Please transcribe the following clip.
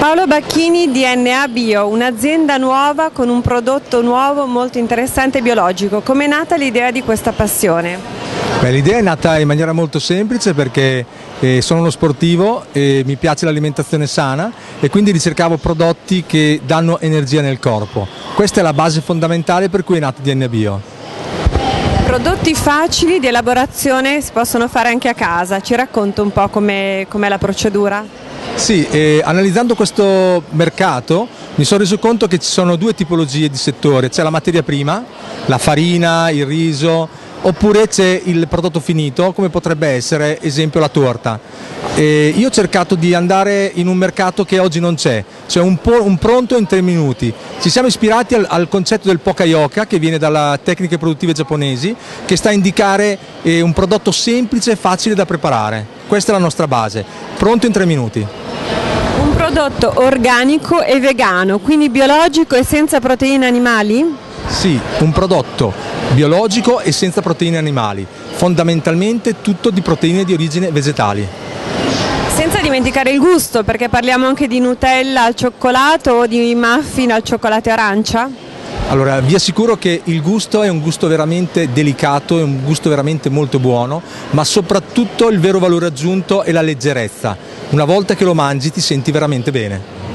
Bacchini DNA Bio, un'azienda nuova con un prodotto nuovo molto interessante e biologico. Come è nata l'idea di questa passione? L'idea è nata in maniera molto semplice perché eh, sono uno sportivo e mi piace l'alimentazione sana e quindi ricercavo prodotti che danno energia nel corpo. Questa è la base fondamentale per cui è nato DNA Bio. Prodotti facili di elaborazione si possono fare anche a casa, ci racconta un po' com'è, com'è la procedura? Sì, eh, analizzando questo mercato mi sono reso conto che ci sono due tipologie di settore, c'è la materia prima, la farina, il riso, oppure c'è il prodotto finito come potrebbe essere esempio la torta. E io ho cercato di andare in un mercato che oggi non c'è, cioè un, un, pronto in tre minuti. Ci siamo ispirati al, al concetto del pokayoka che viene dalle tecniche produttive giapponesi che sta a indicare eh, un prodotto semplice e facile da preparare. Questa è la nostra base, pronto in tre minuti. Un prodotto organico e vegano, quindi biologico e senza proteine animali? Sì, un prodotto biologico e senza proteine animali, fondamentalmente tutto di proteine di origine vegetali. Senza dimenticare il gusto, perché parliamo anche di Nutella al cioccolato o di muffin al cioccolato e arancia? Allora, vi assicuro che il gusto è un gusto veramente delicato, è un gusto veramente molto buono, ma soprattutto il vero valore aggiunto è la leggerezza. Una volta che lo mangi ti senti veramente bene.